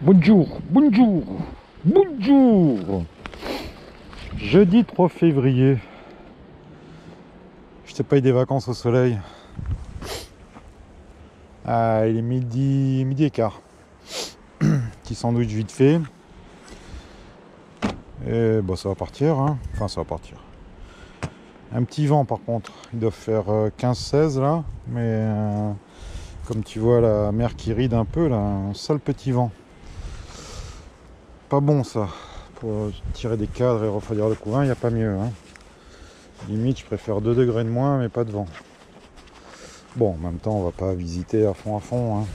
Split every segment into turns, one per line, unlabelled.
Bonjour, bonjour, bonjour. Jeudi 3 février. Je te paye des vacances au soleil. Ah, il est midi, midi et quart. Petit sandwich vite fait. Et bon, ça va partir. hein. Enfin, ça va partir. Un petit vent par contre. Il doit faire 15-16 là. Mais euh, comme tu vois la mer qui ride un peu là, un sale petit vent. Pas bon ça. Pour tirer des cadres et refroidir le couvain, il n'y a pas mieux. hein. Limite, je préfère 2 degrés de moins, mais pas de vent. Bon, en même temps, on va pas visiter à fond à fond. hein.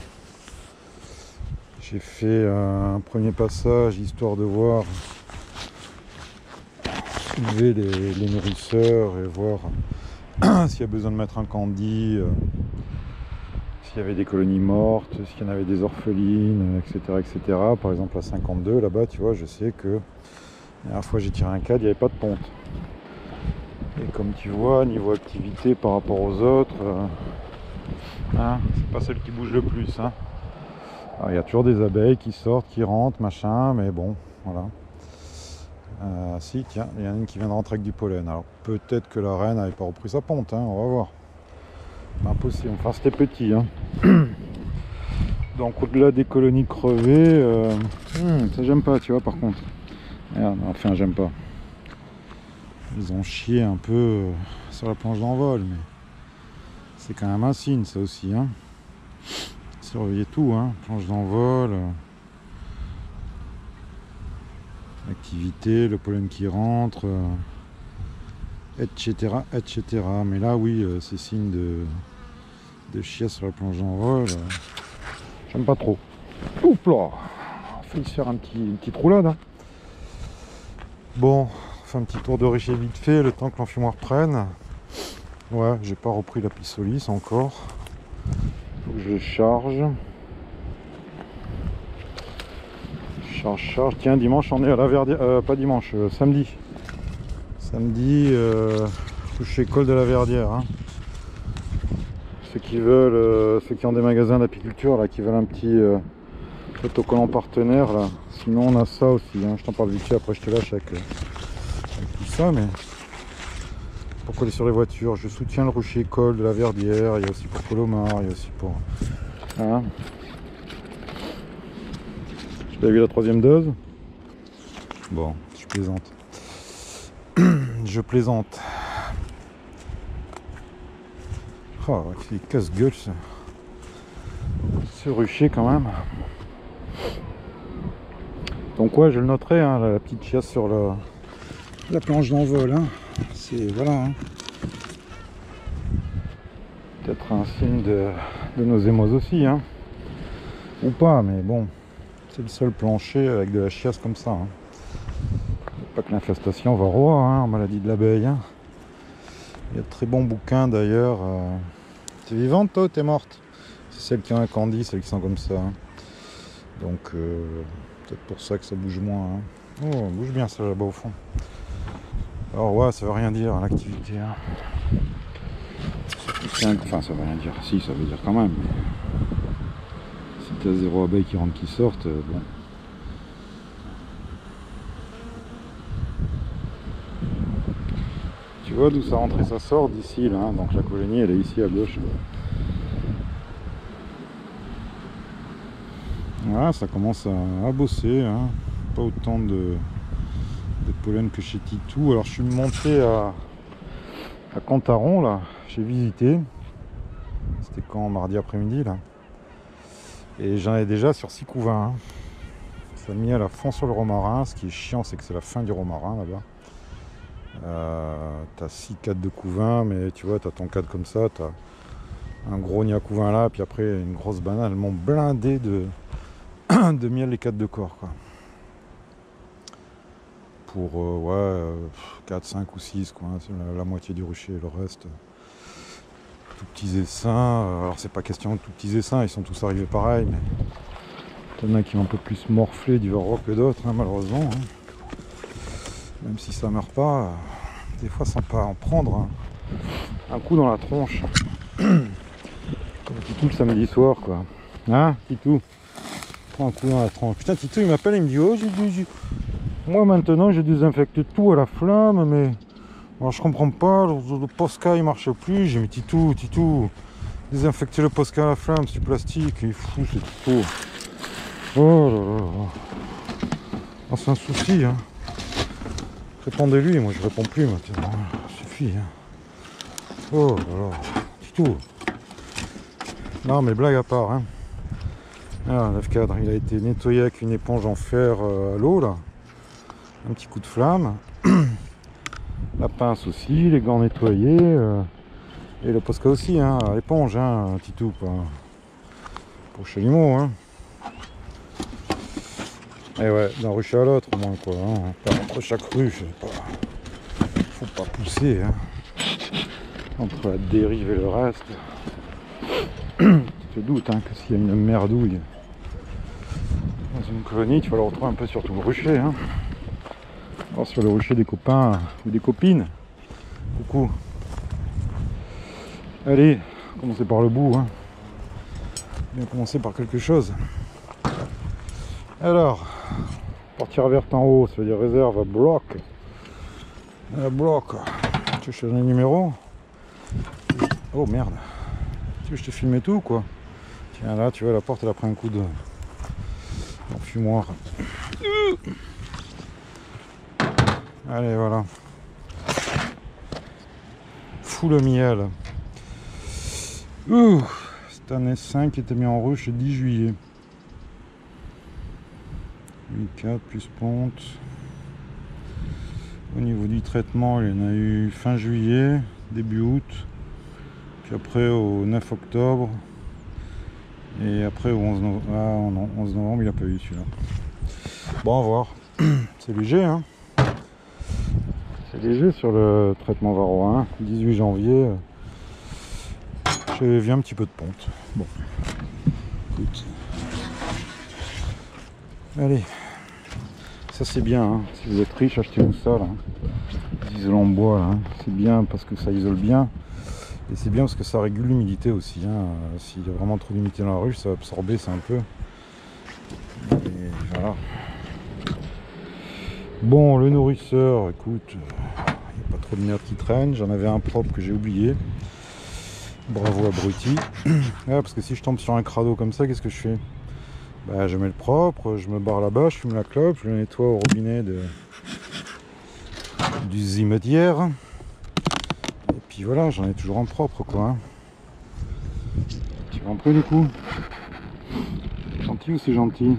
J'ai fait euh, un premier passage histoire de voir soulever les, les nourrisseurs et voir s'il y a besoin de mettre un candy, euh, s'il y avait des colonies mortes, s'il y en avait des orphelines, etc. etc. Par exemple, à 52, là-bas, tu vois, je sais que la dernière fois j'ai tiré un cadre, il n'y avait pas de ponte. Et comme tu vois, niveau activité par rapport aux autres, euh, hein, c'est pas celle qui bouge le plus. hein. Il y a toujours des abeilles qui sortent, qui rentrent, machin, mais bon, voilà. Euh, si, tiens, il y en a une qui vient de rentrer avec du pollen. Alors peut-être que la reine n'avait pas repris sa ponte, hein, on va voir. Impossible, enfin c'était petit. Hein. Donc au-delà des colonies crevées, euh, hmm, ça j'aime pas, tu vois, par contre. Merde, enfin j'aime pas. Ils ont chié un peu euh, sur la planche d'envol, mais c'est quand même un signe ça aussi. Hein. Surveillez tout, hein. planche d'envol. euh, activité, le pollen qui rentre, euh, etc., etc. Mais là, oui, euh, c'est signe de, de sur la planche d'envol. euh, J'aime pas trop. Oups là On se faire un petit, une petite roulade. hein. Bon, on fait un petit tour de richer vite fait, le temps que l'enfumoir reprenne. Ouais, j'ai pas repris la pissolis encore. Faut que je charge. Charge, charge. Tiens, dimanche, on est à la Verdière. euh, pas dimanche, samedi. Samedi, euh, chez Col de la Verdière. hein. Ceux qui veulent, euh, ceux qui ont des magasins d'apiculture, là, qui veulent un petit euh, autocollant partenaire, là. Sinon, on a ça aussi. hein. Je t'en parle vite fait, après je te lâche avec, euh, avec tout ça, mais. Pour coller sur les voitures, je soutiens le rocher Col de la Verdière. Il y a aussi pour Colomar, il y a aussi pour. Hein tu as vu la troisième dose Bon, je plaisante. Je plaisante. Oh, c'est casse-gueule. Ce rucher quand même. Donc ouais, je le noterai, hein, la, petite chiasse sur la, la planche d'envol. hein. C'est voilà. hein. Peut-être un signe de, nos émois aussi. Ou pas, mais bon. C'est le seul plancher avec de la chiasse comme ça. Pas que l'infestation va roi hein, maladie de l'abeille. hein. Il y a de très bons bouquins d'ailleurs. euh. T'es vivante toi t'es morte? C'est celles qui ont un candy, celles qui sont comme ça. hein. Donc euh, peut-être pour ça que ça bouge moins. Oh, bouge bien ça là-bas au fond. Alors ouais, ça veut rien dire l'activité. Enfin, ça veut rien dire. Si, ça veut dire quand même. Si t'as zéro abeille qui rentre, qui sortent, euh, bon. Tu vois d'où ça rentre et ça sort d'ici là, donc la colonie elle est ici à gauche. Voilà, ça commence à, bosser, hein. pas autant de, de pollen que chez Titou. Alors je suis monté à, à Cantaron là, j'ai visité. C'était quand mardi après-midi là. Et j'en ai déjà sur 6 couvains. hein. Ça a mis à la fond sur le romarin. Ce qui est chiant, c'est que c'est la fin du romarin là-bas. Euh, t'as 6 cadres de couvain, mais tu vois, t'as ton cadre comme ça, t'as un gros nid couvain là, puis après une grosse banane, elles m'ont blindé de, de miel les cadres de corps quoi. Pour euh, ouais, euh, 4, 5 ou 6 quoi, hein, la, moitié du rucher, le reste. euh, Tout petits essaims, alors c'est pas question de tout petits essaims, ils sont tous arrivés pareil, mais t'en as qui ont un peu plus morflé du rock que d'autres, hein, malheureusement. hein. Même si ça meurt pas, des fois ça peut en prendre un, un coup dans la tronche. Comme Titou le samedi soir quoi. Hein Titou? Prends un coup dans la tronche. Putain, Tito, il m'appelle, il me dit Oh, j'ai dû. Moi, maintenant, je désinfecte tout à la flamme, mais. Alors, je comprends pas, le, Posca, il marche plus. J'ai mis Titou, Titou. Désinfecter le Posca à la flamme, c'est du plastique. Il est fou, c'est Titou. Oh là là là. Ah, c'est un souci, hein. Répondez-lui, moi je réponds plus maintenant. Ça suffit, hein. Oh là là. Titou. Non, mais blague à part, hein. Ah, cadre, il a été nettoyé avec une éponge en fer euh, à l'eau, là. Un petit coup de flamme. La pince aussi, les gants nettoyés. euh, et le Posca aussi, hein, à l'éponge, hein, Titou, quoi. Pour chalumeau, hein. Et ouais, d'un rucher à l'autre, au moins, quoi. hein. Entre chaque ruche, pas... faut pas pousser, hein. Entre la dérive et le reste. tu te doutes, hein, que s'il y a une merdouille dans une colonie, tu vas le retrouver un peu sur tout le rucher, hein. Alors sur le rucher des copains ou des copines. Coucou. Allez, commencer par le bout, hein. Bien commencer par quelque chose. Alors, portière verte en haut, ça veut dire réserve bloc. À bloc. Tu veux que je te donne le numéro? Oh merde. Tu veux que je te filme et tout ou quoi? Tiens là, tu vois, la porte elle a pris un coup de fumoir. Allez, voilà. Fou le miel. Cette année 5 qui était mis en ruche le 10 juillet. 8,4 plus ponte. Au niveau du traitement, il y en a eu fin juillet, début août, puis après au 9 octobre, et après au 11 novembre. Ah non, 11 novembre, il n'a pas eu celui-là. Bon, à voir. C'est léger, hein. C'est léger sur le traitement varroa. 18 janvier, j'ai vu un petit peu de ponte. Bon, écoute. Allez, ça c'est bien, hein. si vous êtes riche, achetez-vous ça là. Des isolants en bois hein. c'est bien parce que ça isole bien. Et c'est bien parce que ça régule l'humidité aussi. hein. Euh, S'il y a vraiment trop d'humidité dans la ruche, ça va absorber ça un peu. Et voilà. Bon, le nourrisseur, écoute, il n'y a pas trop de merde qui traîne. J'en avais un propre que j'ai oublié. Bravo abruti. Ah, parce que si je tombe sur un crado comme ça, qu'est-ce que je fais? Bah, je mets le propre, je me barre là-bas, je fume la clope, je le nettoie au robinet du zimetière. Et puis voilà, j'en ai toujours en propre quoi. hein. Tu prendre du coup? Gentil ou c'est gentil?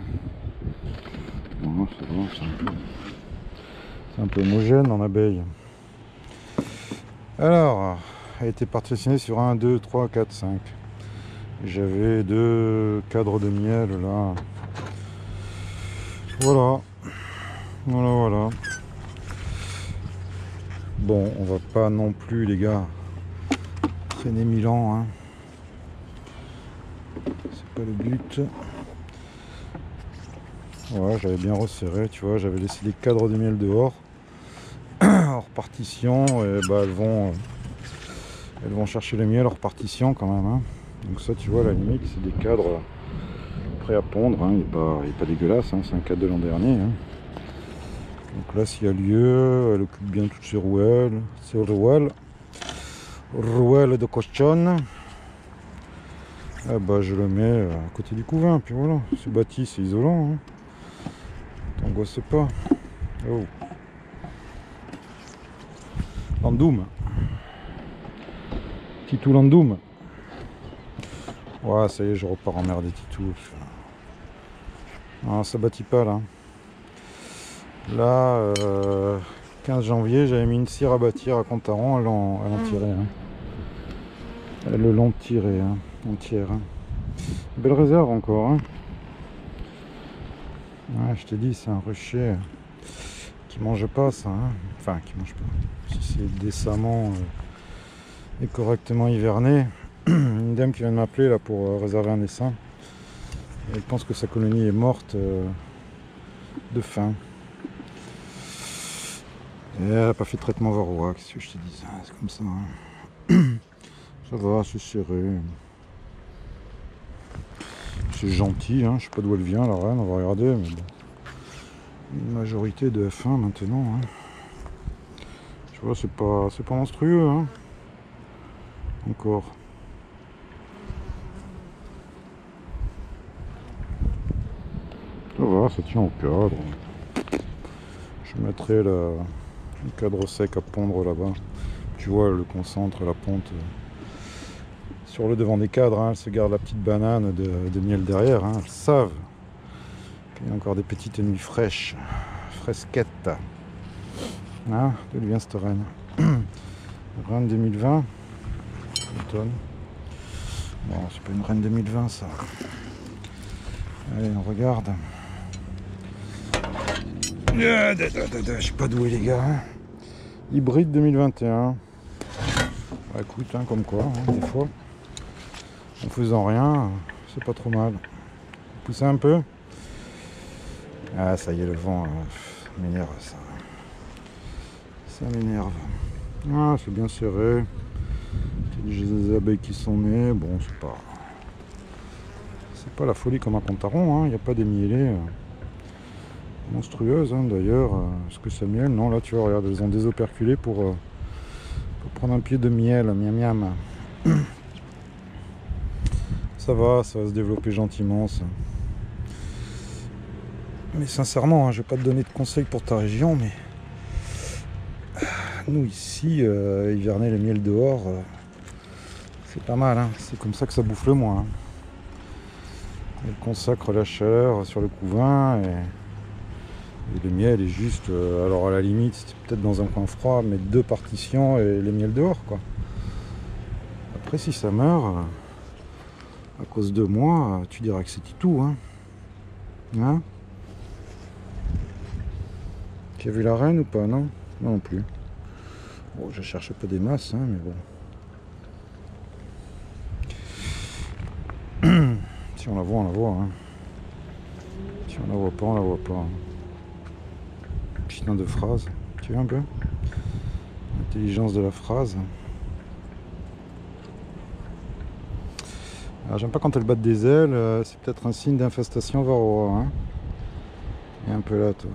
C'est un peu. Homogène en abeille. Alors, elle a été partitionnée sur 1, 2, 3, 4, 5. J'avais deux cadres de miel là. Voilà. Voilà, voilà. Bon, on va pas non plus, les gars, traîner mille ans. Hein. C'est pas le but. Voilà, j'avais bien resserré, tu vois, j'avais laissé les cadres de miel dehors. hors partition, et bah elles vont, euh, elles vont chercher le miel hors partition quand même. hein. Donc ça, tu vois, la limite, c'est des cadres prêts à pondre. hein. Il n'est pas, pas dégueulasse, hein. c'est un cadre de l'an dernier. hein. Donc là, s'il y a lieu, elle occupe bien toutes ses rouelles. Ses rouelles. Rouelles de cochonne. Ah bah, je le mets à côté du couvain, puis voilà. C'est bâti, c'est isolant. T'angoisses pas. Oh. Landoum. Titou Landoum. Ouais, ça y est, je repars emmerder Titou. Ah, ça bâtit pas là. Là, euh, 15 janvier, j'avais mis une cire à bâtir à Contaron, elle en, elle en tirait. hein. Elle le l'ont tiré, hein, entière. hein. Belle réserve encore. Hein. Je te dis, c'est un rucher qui mange pas ça. Enfin, qui mange pas. Si c'est décemment euh, et correctement hiverné. Une dame qui vient de m'appeler là pour euh, réserver un essaim. Elle pense que sa colonie est morte euh, de faim. Et elle n'a pas fait de traitement varroa, qu'est-ce que je te dis hein, C'est comme ça. hein. Ça va, c'est serré. C'est gentil, hein. je sais pas d'où elle vient la reine, on va regarder, mais bon. Une majorité de F1 maintenant. Hein. Tu vois, c'est pas, pas monstrueux. Hein. Encore. Tient au cadre. Je mettrai le cadre sec à pondre là-bas. Tu vois le concentre, la ponte sur le devant des cadres. Hein. elles se gardent la petite banane de, miel derrière. Hein. elles savent qu'il y a encore des petites nuits fraîches, fresquettes. Hein D'où vient cette reine? Reine 2020 Automne. Bon, c'est pas une reine 2020 ça. Allez, on regarde. Je sais pas doué les gars. Hein. Hybride 2021. Bah, écoute, hein, comme quoi, hein, des fois, en faisant rien, c'est pas trop mal. Pousser un peu. Ah, ça y est, le vent euh, m'énerve ça. Ça m'énerve. Ah, c'est bien serré. Des abeilles qui sont nées. Bon, c'est pas. C'est pas la folie comme un pantaron, il n'y a pas des mielés. Euh, monstrueuse hein, d'ailleurs. Euh, est-ce que c'est miel Non, là tu vois, regarde, elles ont désoperculé pour, euh, pour prendre un pied de miel, miam miam. Ça va, ça va se développer gentiment. Mais sincèrement, hein, je vais pas te donner de conseils pour ta région, mais nous ici, euh, hiverner le miel dehors, c'est pas mal. Hein. C'est comme ça que ça bouffe le moins. Elle consacre la chaleur sur le couvain et et le miel est juste, euh, alors à la limite, c'est peut-être dans un coin froid, mais deux partitions et les miels dehors, quoi. Après, si ça meurt, euh, à cause de moi, tu diras que c'était tout, hein. Hein? Tu as vu la reine ou pas, non? Non plus. Bon, je cherche pas des masses, hein, mais bon. si on la voit, on la voit, hein. Si on la voit pas, on la voit pas. Hein de phrase. Tu vois un peu Intelligence de la phrase. Alors j'aime pas quand elles battent des ailes, euh, c'est peut-être un signe d'infestation varroa. Hein un peu là toi.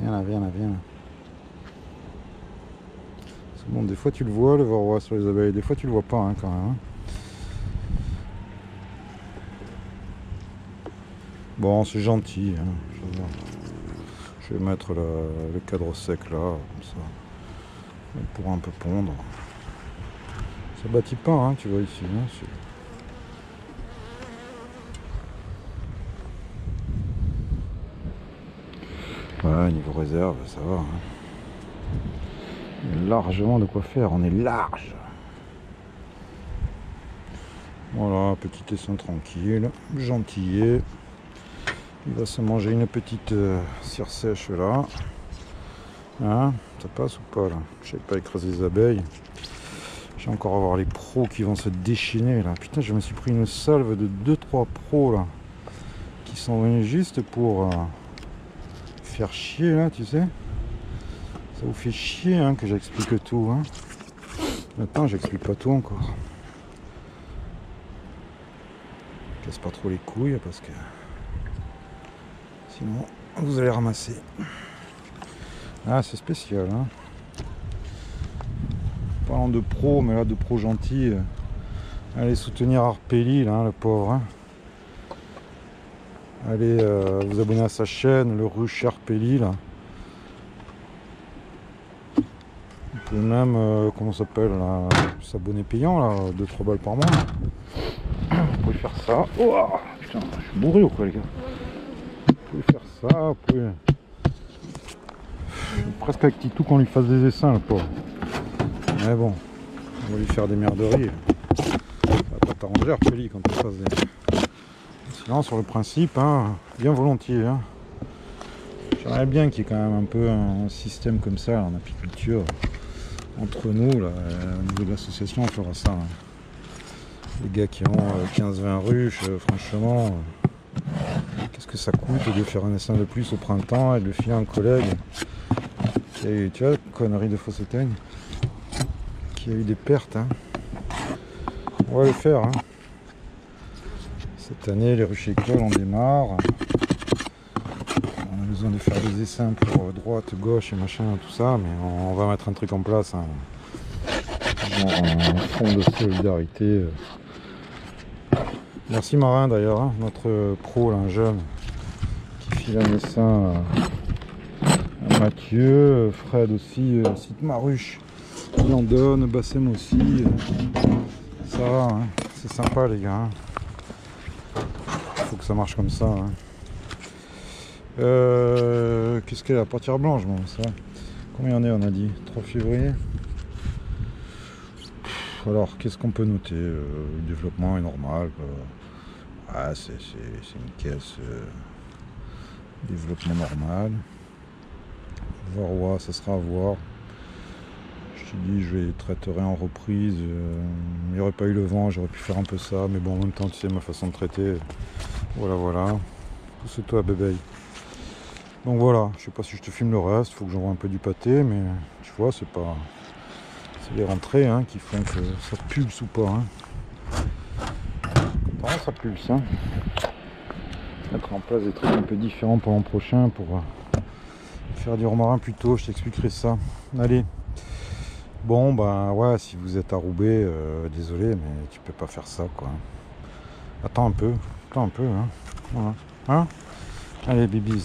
Viens là, viens là, viens là. Bon, des fois tu le vois le varroa sur les abeilles, des fois tu le vois pas hein, quand même. Hein. Bon, c'est gentil. Hein, mettre le, cadre sec là, comme ça. pour un peu pondre. Ça bâtit pas, hein, tu vois ici. Hein, voilà, niveau réserve, ça va. Hein. Largement de quoi faire, on est large. Voilà, petit essaim tranquille, gentillet. Il va se manger une petite euh, cire sèche là. Hein Ça passe ou pas là? Je sais pas écraser les abeilles. J'ai encore à voir les pros qui vont se déchaîner là. Putain, je me suis pris une salve de 2-3 pros là. Qui sont venus juste pour euh, faire chier là, tu sais. Ça vous fait chier hein, que j'explique tout. Hein. Maintenant, j'explique pas tout encore. Casse pas trop les couilles parce que vous allez ramasser. Ah, c'est spécial. Hein Parlant de pro, mais là de pro gentil. allez soutenir Arpeli, là, le pauvre. Hein. allez euh, vous abonner à sa chaîne, le ruche Arpeli, là. Vous pouvez même, euh, comment s'appelle, s'abonner payant, là, 2-3 balles par mois. Vous pouvez faire ça. Oh, putain, je suis bourré ou quoi, les gars? Presque avec tout qu'on lui fasse des essaims, le pauvre. Mais bon, on va lui faire des merderies. Ça va pas t'arranger, quand tu fasses des... Sinon, sur le principe, hein, bien volontiers. Hein. J'aimerais bien qu'il y ait quand même un peu un système comme ça en apiculture. Entre nous, là, au niveau de l'association, on fera ça. Les gars qui ont 15-20 euh, ruches, euh, franchement... Que ça coûte de faire un essaim de plus au printemps et de le filer à un collègue qui a eu, tu vois, connerie de fausse éteigne, qui a eu des pertes. Hein. On va le faire. Hein. Cette année, les ruches écoles, on démarre. On a besoin de faire des essaims pour droite, gauche et machin, tout ça, mais on va mettre un truc en place. Hein. un fond de solidarité. Merci Marin d'ailleurs, notre pro, là, un jeune, file un essaim à Mathieu, Fred aussi, euh, cite Maruche, il en donne, Bassem aussi. euh, ça va, hein, c'est sympa les gars. hein. Faut que ça marche comme ça. hein. Euh, Qu'est-ce qu'elle a? Portière blanche, bon, ça. Combien on est, on a dit? 3 février? Alors, qu'est-ce qu'on peut noter? Euh, Le développement est normal. Ah, c'est une caisse. euh, développement normal. Voir, ouais, ça sera à voir. Je te dis, je les traiterai en reprise. euh, Il n'y aurait pas eu le vent, j'aurais pu faire un peu ça. Mais bon, en même temps, tu sais, ma façon de traiter. Voilà, voilà. Pousse-toi, bébé. Donc voilà, je sais pas si je te filme le reste, faut que j'envoie un peu du pâté, mais tu vois, c'est pas. C'est les rentrées hein, qui font que ça pulse ou pas. Hein. Ça pulse hein? Mettre en place des trucs un peu différents pour l'an prochain pour euh, faire du romarin plus tôt, je t'expliquerai ça. Allez. Bon ben ouais, si vous êtes à Roubaix, euh, désolé, mais tu peux pas faire ça quoi. Attends un peu, attends un peu, hein. Voilà. Hein? Allez, bibis.